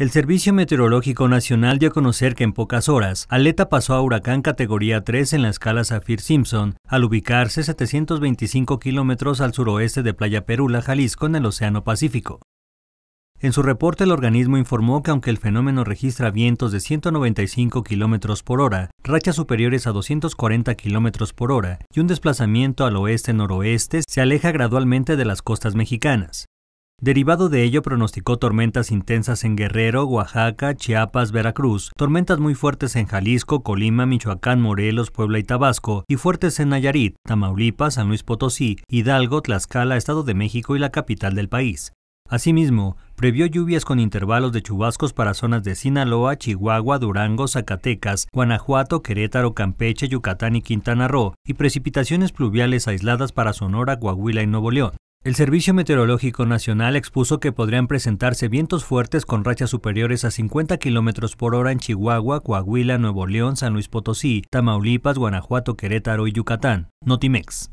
El Servicio Meteorológico Nacional dio a conocer que en pocas horas, Aleta pasó a huracán categoría 3 en la escala Saffir-Simpson, al ubicarse 725 kilómetros al suroeste de Playa Perula, Jalisco, en el Océano Pacífico. En su reporte, el organismo informó que aunque el fenómeno registra vientos de 195 kilómetros por hora, rachas superiores a 240 kilómetros por hora y un desplazamiento al oeste-noroeste, se aleja gradualmente de las costas mexicanas. Derivado de ello, pronosticó tormentas intensas en Guerrero, Oaxaca, Chiapas, Veracruz, tormentas muy fuertes en Jalisco, Colima, Michoacán, Morelos, Puebla y Tabasco, y fuertes en Nayarit, Tamaulipas, San Luis Potosí, Hidalgo, Tlaxcala, Estado de México y la capital del país. Asimismo, previó lluvias con intervalos de chubascos para zonas de Sinaloa, Chihuahua, Durango, Zacatecas, Guanajuato, Querétaro, Campeche, Yucatán y Quintana Roo, y precipitaciones pluviales aisladas para Sonora, Coahuila y Nuevo León. El Servicio Meteorológico Nacional expuso que podrían presentarse vientos fuertes con rachas superiores a 50 km por hora en Chihuahua, Coahuila, Nuevo León, San Luis Potosí, Tamaulipas, Guanajuato, Querétaro y Yucatán. Notimex.